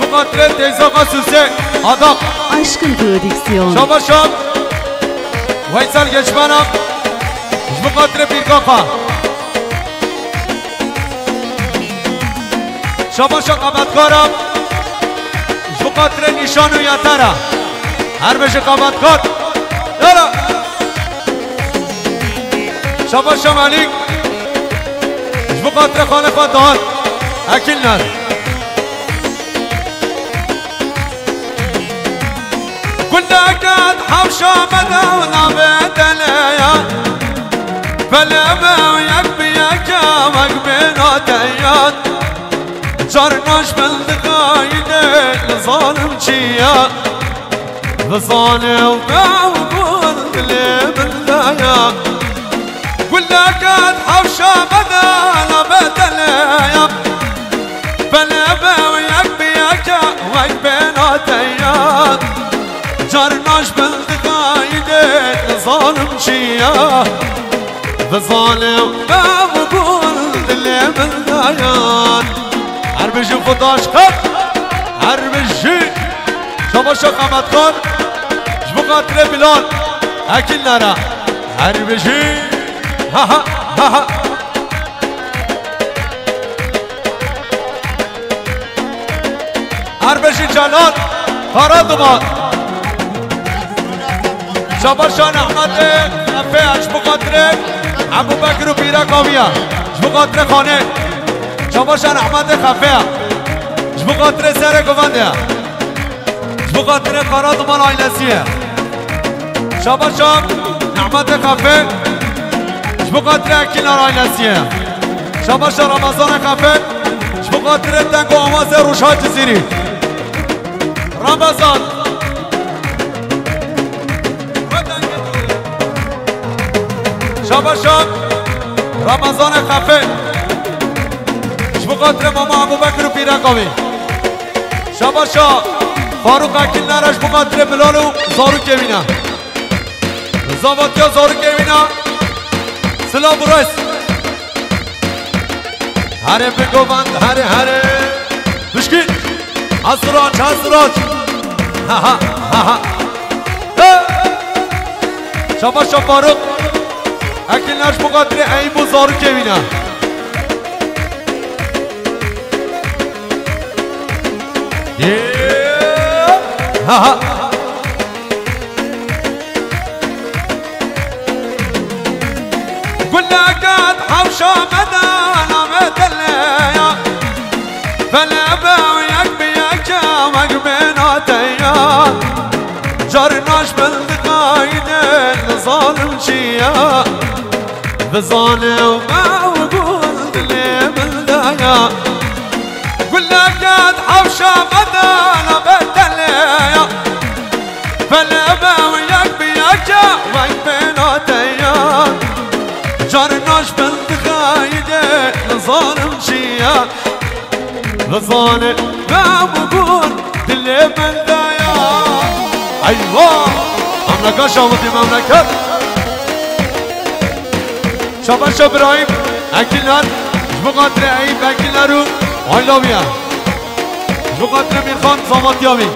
Mukatre teyze kasüse adam. Aşkın prodüksiyon. Şamaşam. Vaysal geçmanam. Mukatre bir kafa. Şamaşak abadkaram. Mukatre nişanı yatara. Her beşi kabadkar. Yara. Şamaşam alik. Mukatre khane kadar. Akil nari. وشومته ونابت الليل فلبه ويبي يجاوك بينه تيات جرناش بالدقايدة لظالم جيا لظالم وباع وقول اللي بالدايا ولا كان حفشة بدل أبد الليل فلبه ويبي يجاوك بينه تيات جرناش بالدقايد ظالم شيا بظالم ما بقول اللي بالدايان حرب جي فضاش خط حرب جي شما شقامت کن جبو قاتل بلال اکل نرا حرب جي ها ها ها ها حرب جي جلال فراد دومان شاباشان احمد نفه اش بقدره ابو بکر و پیرا کامیا جبقدره خانه شاباشان احمد خفه جبقدره سر گونده جبقدره قرار دمان آیلسیه شاباشان احمد خفه جبقدره اکیلار آیلسیه شاباشان رمضان خفه جبقدره تنگ و آماز روشات زیری رمضان شاباشان رمضان خفه بخاطر ماما ابو بکر و پیرقاوی شاباشا فاروق اکیل نرش بخاطر بلال و زارو کبینا زاواتیا زارو کبینا سلام برس هره بگوند هره هره بشکی اسراج اسراج ها ها ها ها شاباشا فاروق اکناش بقدر این بزار که بینم ها ها قلنا قد حوشة دلیا أنا فلا باوي حفظوني وما وقول لي من قل لك يا حوشة بدل بدل يا فالأبا وياك بيرجع وين بيناتيا جرناش بنت خايدة نظار مشيا. غزانة ما بقول اللي من دايا أيوة مملكة شامتي مملكة. مملكه شاباش ابراهيم اكلان بقدر عيب اكلارو I love you بقدر ميرخان صامت يامي